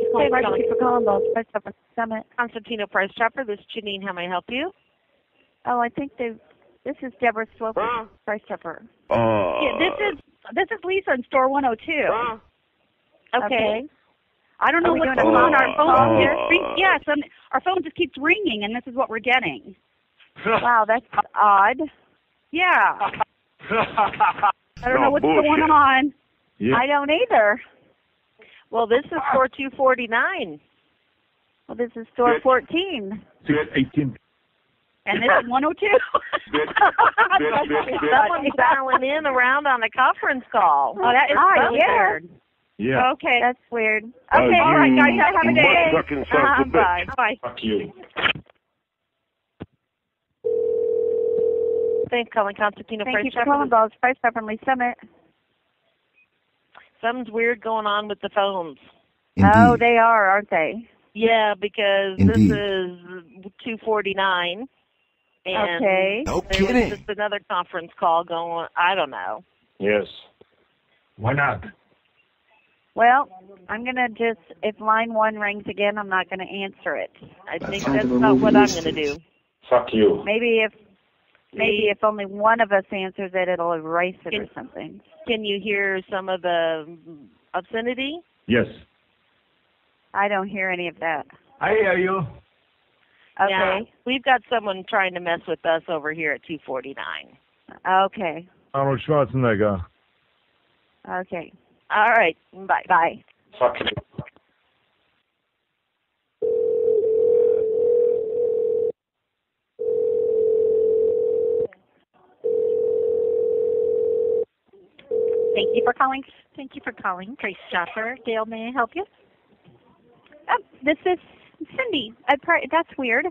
Hey, Mark, thank you for calling Ball's Price Chopper Summit. Cosentino Price Chopper. This is Janine. How may I help you? Oh, I think they. This is Deborah Swope, Price Chopper. Uh, Yeah, this is this is Lisa in store 102. Okay. I don't know what's doing a going on. Our phone call? here. Ring, yes, and our phone just keeps ringing, and this is what we're getting. Wow, that's odd. Yeah. I don't No, know what's bullshit. going on. yeah. I don't either. Well, this is store 249. Well, this is store 14. Good, 18. And this is 102. Good, good, good, good. Someone's dialing in around on a conference call. Oh, that is Hi, so yeah. weird. Yeah. Okay. That's weird. Uh, Okay, all right, guys. Have a good day. butt-sucking Uh-huh, bye. Bye. Fuck you. Thanks for calling Cosentino Thank Price you for Chopper. calling Ball's Price Chopper Lee Summit. Something's weird going on with the phones. Oh, they are, aren't they? Yeah, because Indeed. this is 249. And Okay. No there kidding. just another conference call going. I don't know. Yes. Why not? Well, I'm gonna just if line one rings again, I'm not gonna answer it. I That think that's not what I'm going to do. Fuck you. Maybe if maybe if only one of us answers it, it'll erase it or something. Can you hear some of the obscenity? Yes. I don't hear any of that. I hear you. Okay. Yeah, we've got someone trying to mess with us over here at 249. Okay. Arnold Schwarzenegger. Okay. All right. Bye. Bye. Fuck you. Thank you for calling. Thank you for calling. Price Chopper. Dale, may I help you? Oh, this is Cindy. I pr- that's weird.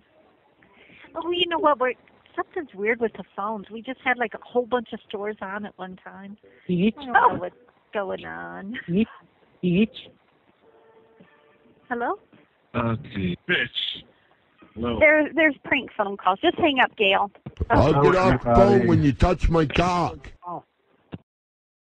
Oh, you know what? We're something's weird with the phones. We just had like a whole bunch of stores on at one time. Each, I don't know what's going on. each, each. Hello? Okay. Bitch. No. There, there's prank phone calls. Just hang up, Gail. I'll get off the phone when you touch my cock.